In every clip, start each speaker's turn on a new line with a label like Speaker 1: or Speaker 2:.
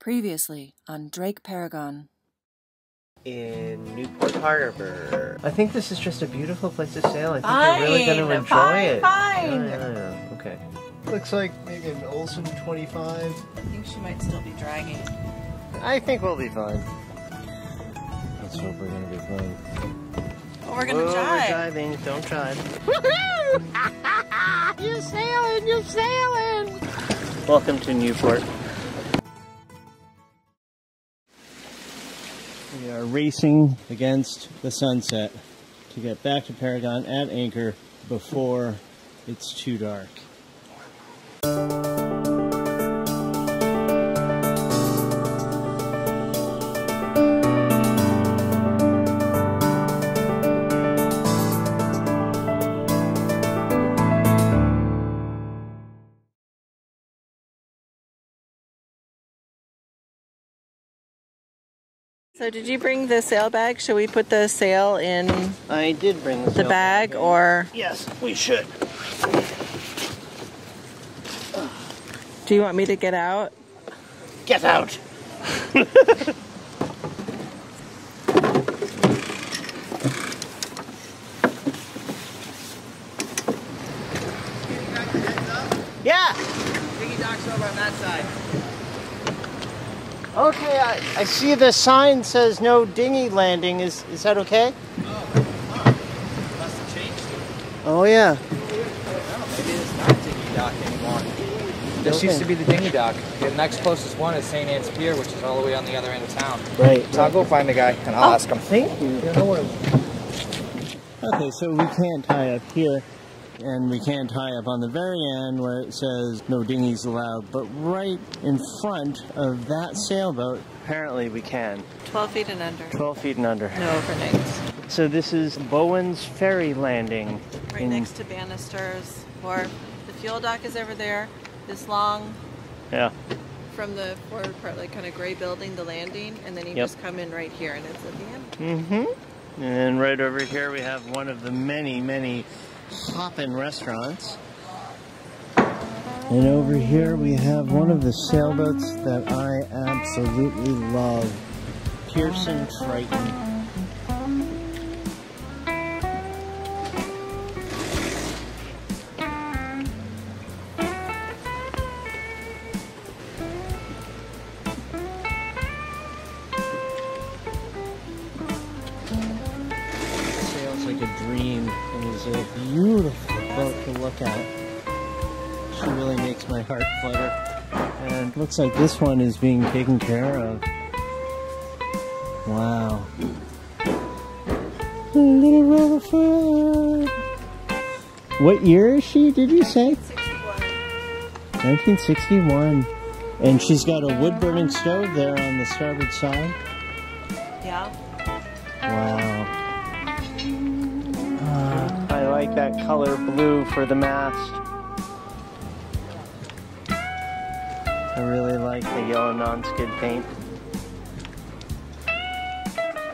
Speaker 1: Previously on Drake Paragon.
Speaker 2: in Newport Harbor. I think this is just a beautiful place to sail. I think you're really going to enjoy
Speaker 3: fine,
Speaker 2: it.
Speaker 3: fine.
Speaker 2: Yeah, yeah, yeah. Okay. Looks like maybe an Olson 25.
Speaker 3: I think she might still be dragging.
Speaker 2: I think we'll be fine. Let's hope we're going to be fine.
Speaker 3: Oh, we're gonna
Speaker 2: Whoa, We're diving. Don't try.
Speaker 4: You're sailing, you're sailing.
Speaker 2: Welcome to Newport. We are racing against the sunset to get back to Paragon at anchor before it's too dark.
Speaker 3: So, did you bring the sail bag? Should we put the sail in
Speaker 2: I did bring the,
Speaker 3: the
Speaker 2: sail
Speaker 3: bag, or
Speaker 2: Yes, we should.
Speaker 3: do you want me to get out?
Speaker 2: Get out! Yeah.
Speaker 5: Dinghy dock's over on that side.
Speaker 2: Okay, I, I see the sign says no dinghy landing. Is is that okay?
Speaker 5: Oh, Must have changed it.
Speaker 2: Oh yeah.
Speaker 5: Well, maybe it's not dinghy dock anymore. This used to be the dinghy dock. The next closest one is St. Anne's Pier, which is all the way on the other end of town.
Speaker 2: Right.
Speaker 5: So I'll go find the guy and I'll oh, ask him.
Speaker 2: Thank you. Okay, so we can't tie up here, and we can't tie up on the very end where it says no dinghies allowed, but right in front of that sailboat, apparently we can.
Speaker 3: 12 feet and under.
Speaker 2: 12 feet and under.
Speaker 3: No overnights.
Speaker 2: So this is Bowen's Ferry Landing.
Speaker 3: Right
Speaker 2: in-
Speaker 3: next to Bannister's Wharf. The fuel dock is over there. This long
Speaker 2: Yeah.
Speaker 3: from the forward part, like kind of gray building, the landing, and then you
Speaker 2: Yep.
Speaker 3: just come in right here, and it's at the end.
Speaker 2: Mm-hmm. And then right over here we have one of the many, many hoppin' restaurants. And over here we have one of the sailboats that I absolutely love. Pearson Triton. Looks like this one is being taken care of. Wow. A little rover fur. What year is she, did you say? 1961. And she's got a wood burning stove there on the starboard side.
Speaker 3: Yeah.
Speaker 2: Wow. Uh, I like that color blue for the mast. Like the yellow non-skid paint.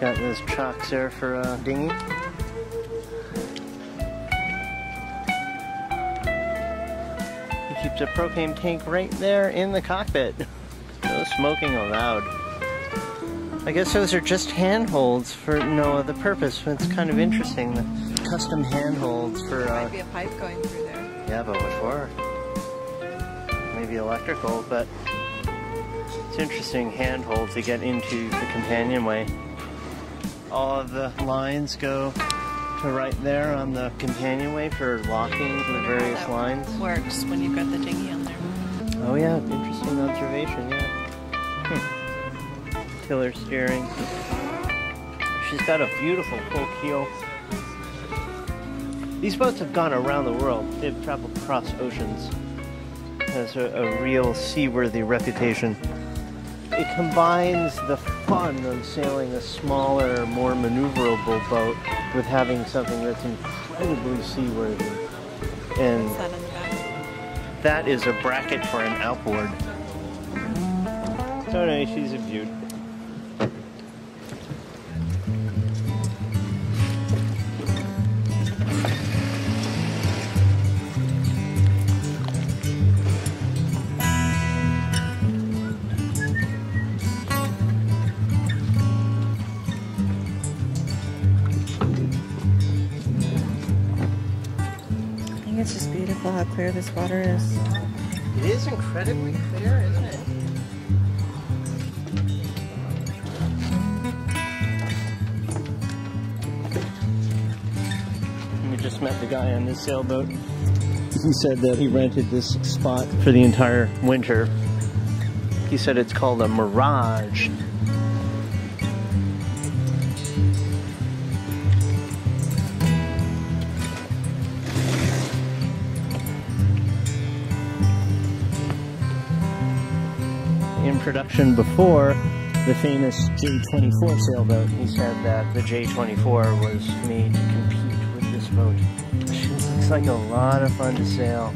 Speaker 2: Got those chocks there for a dinghy. He keeps a propane tank right there in the cockpit. No smoking allowed. I guess those are just handholds for no other purpose. It's kind of interesting. The custom handholds for,
Speaker 3: There
Speaker 2: uh,
Speaker 3: might be a pipe going through there.
Speaker 2: yeah, but what for? Maybe electrical, but it's interesting handhold to get into the companionway. All of the lines go to right there on the companionway for locking the various
Speaker 3: That
Speaker 2: lines.
Speaker 3: Works when you've got the dinghy on there.
Speaker 2: Oh yeah, interesting observation, yeah. Hmm. Tiller steering. She's got a beautiful full keel. These boats have gone around the world. They've traveled across oceans. Has a, a real seaworthy reputation. It combines the fun of sailing a smaller, more maneuverable boat with having something that's incredibly seaworthy. And
Speaker 3: Is that in the back?
Speaker 2: that is a bracket for an outboard. So no, she's a beaut.
Speaker 3: Clear this water is.
Speaker 2: It is incredibly clear, isn't it? We just met the guy on this sailboat. He said that he rented this spot for the entire winter. He said it's called a Mirage. Production before the famous J24 sailboat. He said that the J24 was made to compete with this boat. Looks like a lot of fun to sail.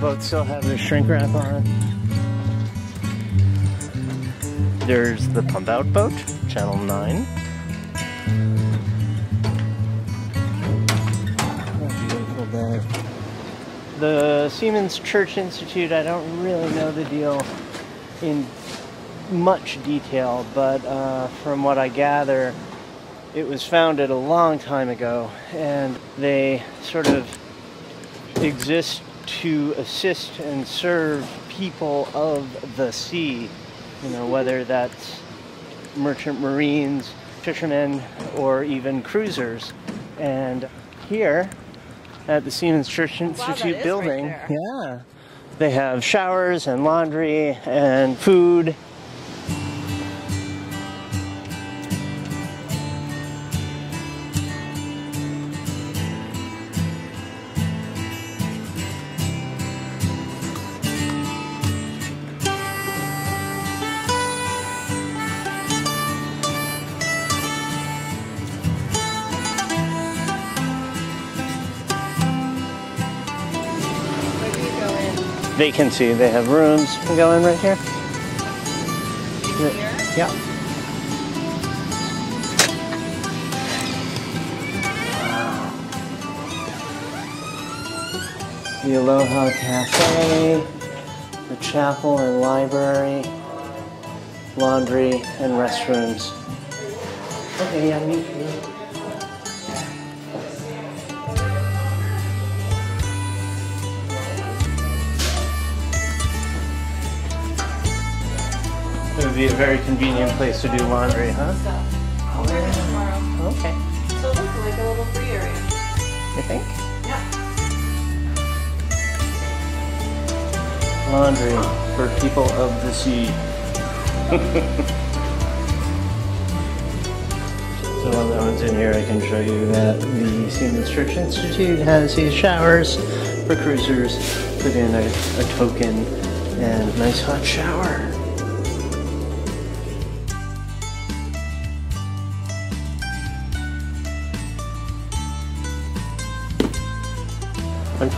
Speaker 2: Boats still have their shrink wrap on. There's the pump out boat, channel 9. The Seamen's Church Institute, I don't really know the deal in much detail, but uh, from what I gather, it was founded a long time ago, and they sort of exist to assist and serve people of the sea, you know, whether that's merchant marines, fishermen, or even cruisers. And here, at the Seamen's Church Institute
Speaker 3: is
Speaker 2: building.
Speaker 3: right
Speaker 2: yeah. They have showers and laundry and food. Vacancy. They have rooms. Can go in right here. Yeah. The Aloha Cafe, the chapel and library, laundry and restrooms. Okay, yeah, me. It would be a very convenient place to do laundry, huh?
Speaker 3: I'll wear it tomorrow.
Speaker 2: Okay.
Speaker 3: So look like a little free area.
Speaker 2: You think?
Speaker 3: Yeah.
Speaker 2: Laundry for people of the sea. so while that one's in here, I can show you that the Seamen's Church Institute has these showers for cruisers. Put in a, a token and nice hot shower.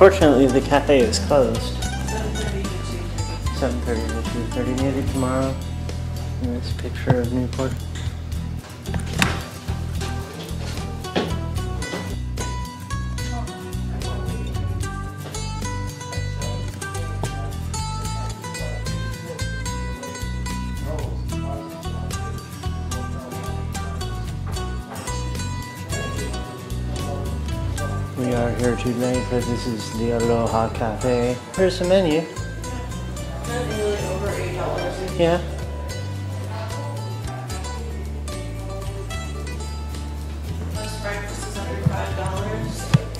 Speaker 2: Unfortunately, the cafe is closed. 7.30 to 2.30, maybe tomorrow. And this picture of Newport. This is the Aloha Cafe. Here's the menu. Yeah.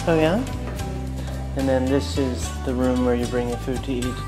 Speaker 2: Oh yeah? And then this is the room where you bring your food to eat.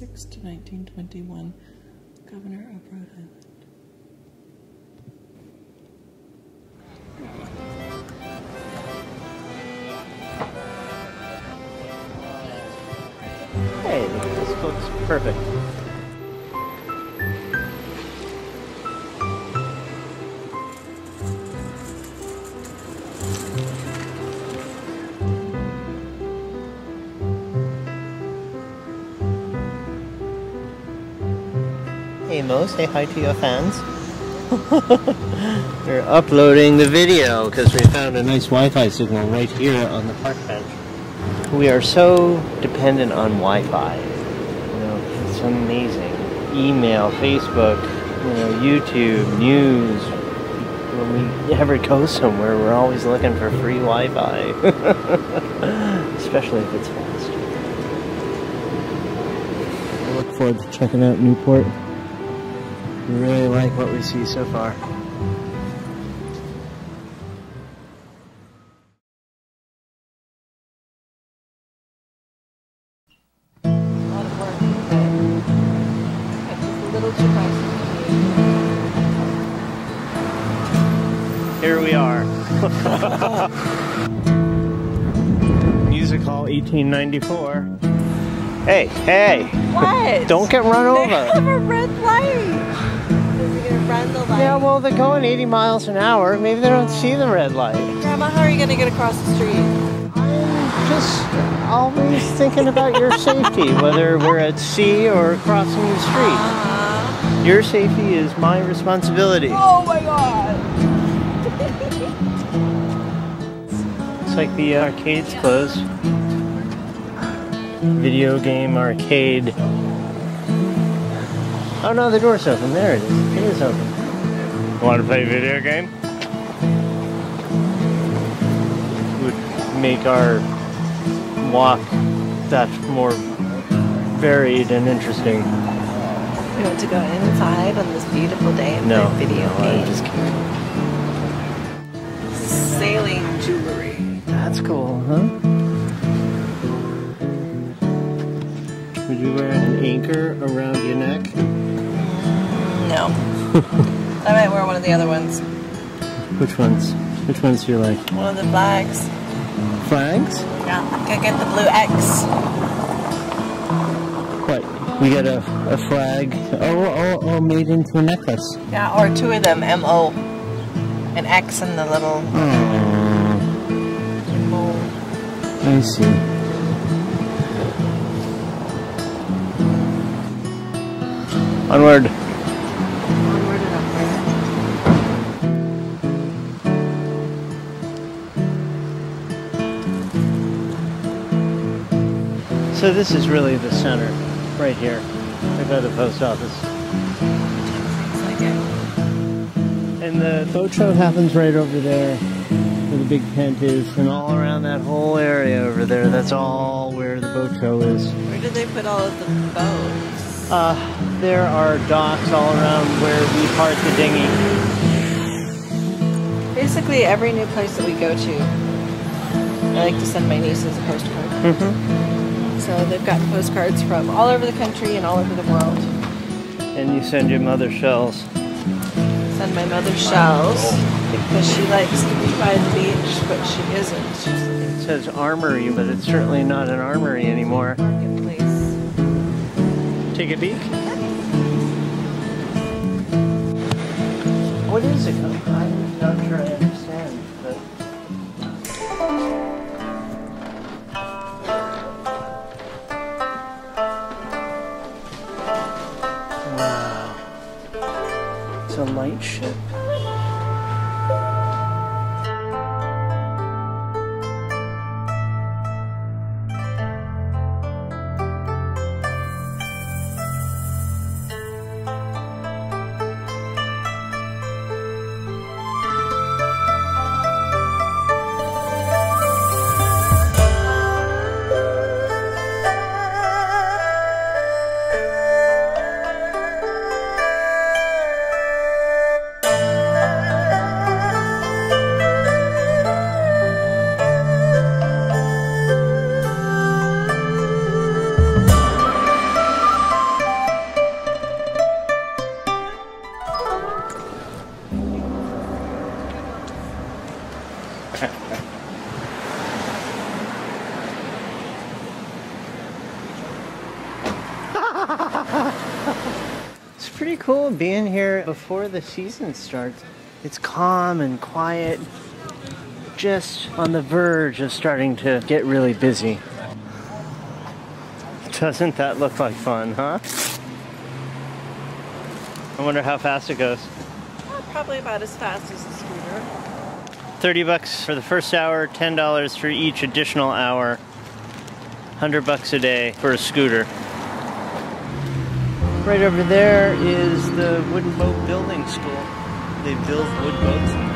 Speaker 3: 1846 to 1921, Governor of Rhode Island.
Speaker 2: Hey, this looks perfect. Say hi to your fans. We're uploading the video because we found a nice Wi-Fi signal right here on the park bench. We are so dependent on Wi-Fi. You know, it's amazing. Email, Facebook, you know, YouTube, news. When we ever go somewhere, we're always looking for free Wi-Fi, especially if it's fast. I look forward to checking out Newport. We really like what we see so far.
Speaker 3: A lot of work, but just a little too pricey.
Speaker 2: Here we are. Music Hall 1894. Hey, hey!
Speaker 3: What?
Speaker 2: Don't get run
Speaker 3: They
Speaker 2: over.
Speaker 3: have a red light. Is he gonna run the light?
Speaker 2: Yeah, well, they're going 80 miles an hour. Maybe they don't see the red light.
Speaker 3: Grandma, how are you gonna get across the street?
Speaker 2: I'm just always thinking about your safety, whether we're at sea or crossing the street.
Speaker 3: Uh,
Speaker 2: Your safety is my responsibility.
Speaker 3: oh my god!
Speaker 2: Looks like the arcade's closed. Video game arcade. Oh no, the door's open. There it is. It is open. Want to play a video game? Would make our walk that more varied and interesting.
Speaker 3: We want to go inside on this beautiful day and
Speaker 2: No,
Speaker 3: play video
Speaker 2: no, I'm
Speaker 3: games.
Speaker 2: just kidding.
Speaker 3: Sailing jewelry.
Speaker 2: That's cool, huh? Would you wear an anchor around your neck?
Speaker 3: No. I might wear one of the other ones.
Speaker 2: Which ones? Which ones do you like?
Speaker 3: One of the flags.
Speaker 2: Flags?
Speaker 3: Yeah, go get the blue X.
Speaker 2: What? We got a, a flag. Oh, oh, oh, made into a necklace.
Speaker 3: Yeah, or two of them, M-O. An X and the little
Speaker 2: Oh. I see. Onward.
Speaker 3: Onward
Speaker 2: So this is really the center, right here, right by the post office.
Speaker 3: Looks like it.
Speaker 2: And the boat show happens right over there where the big tent is, and all around that whole area over there. That's all where the boat show is.
Speaker 3: Where did they put all of the boats?
Speaker 2: Uh, there are docks all around where we park the dinghy.
Speaker 3: Basically, every new place that we go to, I like to send my nieces a postcard.
Speaker 2: Mm-hmm.
Speaker 3: So they've gotten postcards from all over the country and all over the world.
Speaker 2: And you send your mother shells.
Speaker 3: Send my mother shells because she likes to be by the beach, but she isn't.
Speaker 2: It says armory, but it's certainly not an armory anymore.
Speaker 3: marketplace.
Speaker 2: Take a peek. What is it? I'm not sure A before the season starts. It's calm and quiet, just on the verge of starting to get really busy. Doesn't that look like fun, huh? I wonder how fast it goes.
Speaker 3: Well, probably about as fast as the scooter.
Speaker 2: 30 bucks for the first hour, $10 for each additional hour. 100 bucks a day for a scooter. Right over there is the wooden boat building school. They build wood boats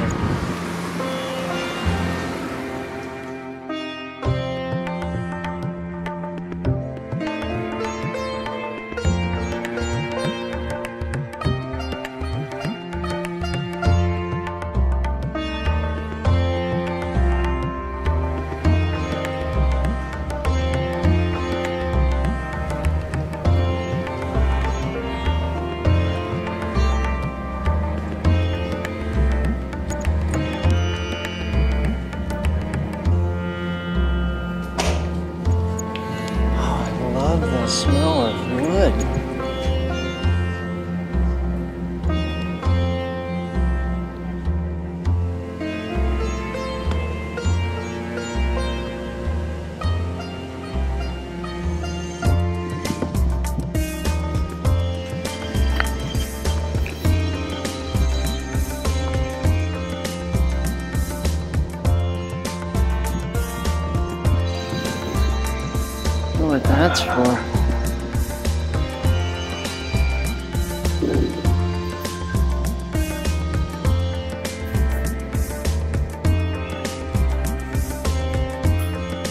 Speaker 2: smell of wood.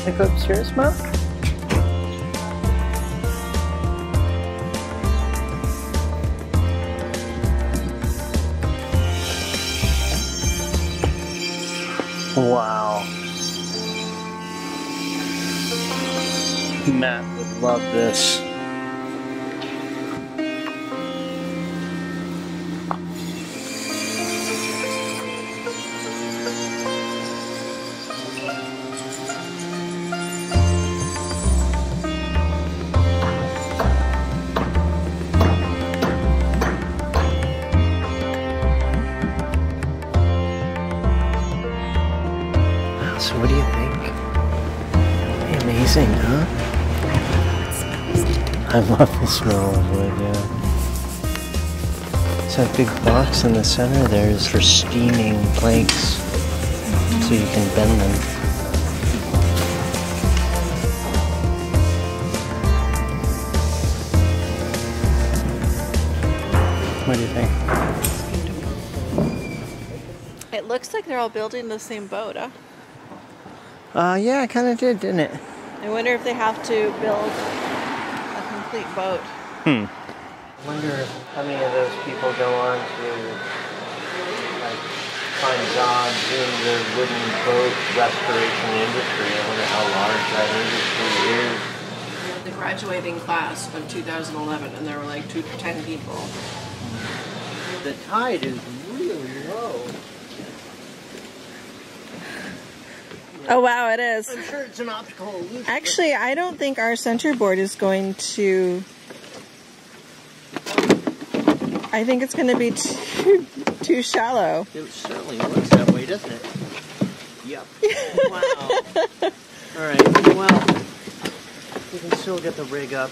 Speaker 2: I go upstairs, Mom? Wow. Matt would love this. I love the smell of wood, yeah. So that big box in the center there is for steaming planks, so you can bend them. What do you think?
Speaker 3: It looks like they're all building the same boat, huh?
Speaker 2: Uh, yeah, it kind of did, didn't it?
Speaker 3: I wonder if they have to build complete boat.
Speaker 2: Hmm. I wonder how many of those people go on to like find jobs in the wooden boat restoration industry. I wonder how large that industry is.
Speaker 6: the graduating class of 2011, and there were like two, 10 people.
Speaker 2: The tide is really low.
Speaker 3: Oh wow, it is.
Speaker 2: I'm sure it's an optical illusion.
Speaker 3: Actually, I don't think our centerboard is going to. I think it's going to be too too shallow.
Speaker 2: It certainly looks that way, doesn't it? Yep. wow. All right. Well, we can still get the rig up.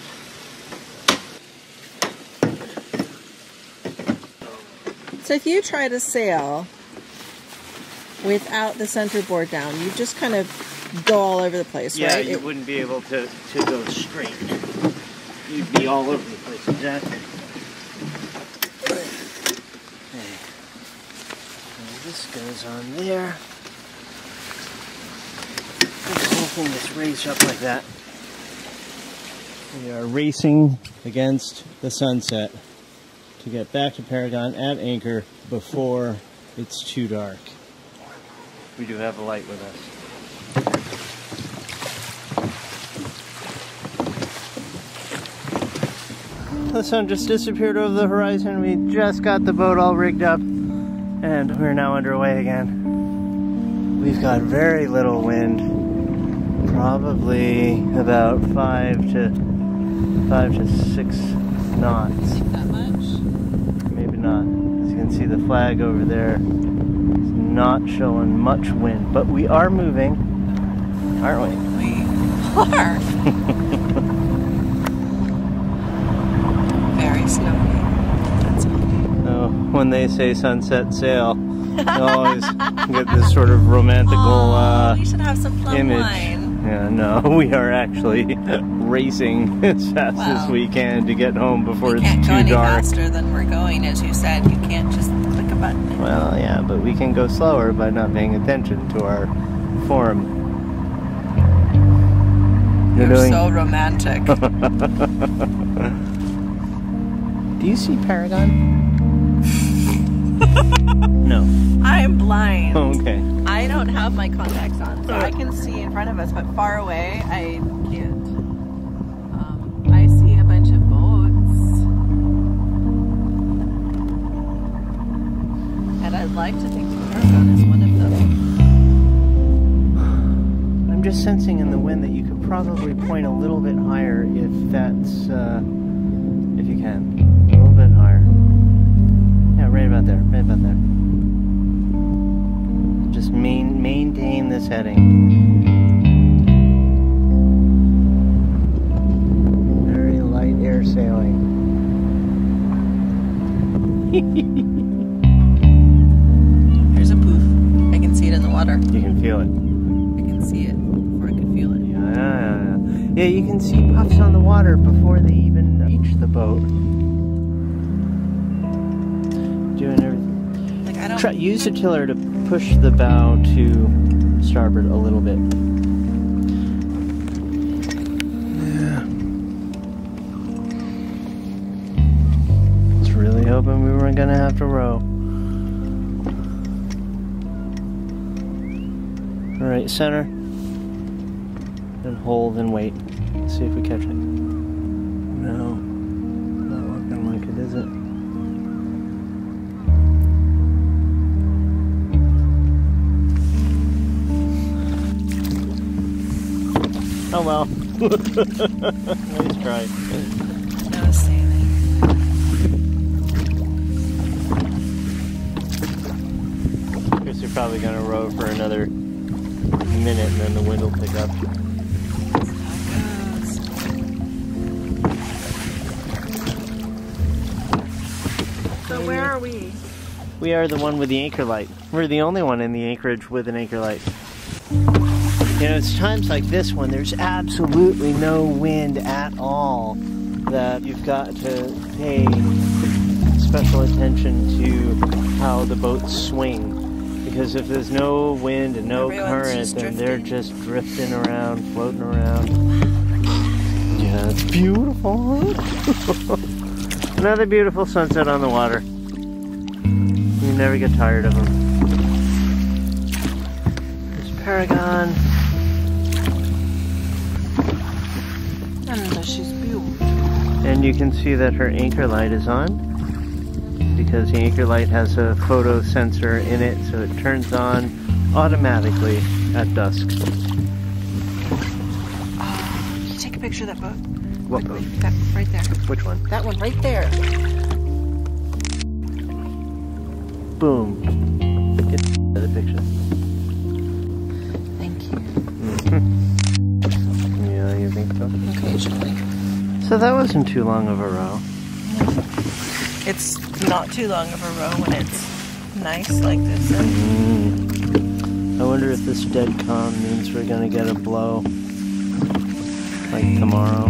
Speaker 3: So if you try to sail without the centerboard down, you just kind of go all over the place,
Speaker 2: Yeah,
Speaker 3: right?
Speaker 2: you
Speaker 3: It-
Speaker 2: wouldn't be able to, to go straight. You'd be all over the place, exactly. Okay. And this goes on there. This whole thing is raised up like that. We are racing against the sunset to get back to Paragon at anchor before it's too dark. We do have a light with us. The sun just disappeared over the horizon. We just got the boat all rigged up and we're now underway again. We've got very little wind, probably about five to five to six knots.
Speaker 6: That much?
Speaker 2: Maybe not. As you can see, the flag over there is not showing much wind, but we are moving, aren't we?
Speaker 6: We are. Very snowy. That's okay.
Speaker 2: when they say sunset sail. You always get this sort of romantical
Speaker 3: Oh,
Speaker 2: uh,
Speaker 3: you should have some plum
Speaker 2: image.
Speaker 3: wine.
Speaker 2: Yeah, no, we are actually racing as fast as we can to get home before
Speaker 3: We
Speaker 2: it's
Speaker 3: can't
Speaker 2: too
Speaker 3: go any
Speaker 2: dark.
Speaker 3: faster than we're going, as you said. You can't just click a button.
Speaker 2: Well, yeah, but we can go slower by not paying attention to our form. You're,
Speaker 3: You're
Speaker 2: doing.
Speaker 3: so romantic.
Speaker 2: Do you see Paragon? no.
Speaker 3: I'm blind.
Speaker 2: Oh, okay.
Speaker 3: I don't have my contacts on, so I uh. can see in front of us, but far away, I can't. Like to think Paragon is one of them.
Speaker 2: I'm just sensing in the wind that you could probably point a little bit higher if that's, uh, if you can. A little bit higher. Yeah, right about there. Right about there. Just main, maintain this heading. Very light air sailing.
Speaker 3: water.
Speaker 2: You can feel it.
Speaker 3: I can see it before I could feel it.
Speaker 2: Yeah, yeah, yeah. Yeah, you can see puffs on the water before they even reach the boat. Doing everything.
Speaker 3: Like I don't.
Speaker 2: Try, use the tiller to push the bow to starboard a little bit. Yeah. Was really hoping we weren't gonna have to row. All right, center. Then hold and wait. See if we catch it. No, not looking like it, is it? Oh well. nice try.
Speaker 3: No sailing.
Speaker 2: Guess you're probably gonna row for another minute and then the wind will pick up.
Speaker 3: So where are we?
Speaker 2: We are the one with the anchor light. We're the only one in the anchorage with an anchor light. You know, it's times like this when there's absolutely no wind at all that you've got to pay special attention to how the boat swing. Because if there's no wind and no
Speaker 3: Everyone's
Speaker 2: current,
Speaker 3: just
Speaker 2: then they're
Speaker 3: drifting.
Speaker 2: just drifting around, floating around. Yeah, it's beautiful. Another beautiful sunset on the water. You never get tired of them. There's Paragon.
Speaker 3: And she's beautiful.
Speaker 2: And you can see that her anchor light is on because the anchor light has a photo sensor in it, so it turns on automatically at dusk.
Speaker 3: Can you take a picture of that boat?
Speaker 2: What
Speaker 3: Wait,
Speaker 2: boat?
Speaker 3: wait, That right there.
Speaker 2: Which one?
Speaker 3: That one right there.
Speaker 2: Boom. Get the picture.
Speaker 3: Thank you. Mm-hmm.
Speaker 2: Yeah, you think so?
Speaker 3: Occasionally.
Speaker 2: So that wasn't too long of a row.
Speaker 3: It's not too long of a row when it's nice like this.
Speaker 2: Mm. I wonder if this dead calm means we're gonna get a blow like tomorrow.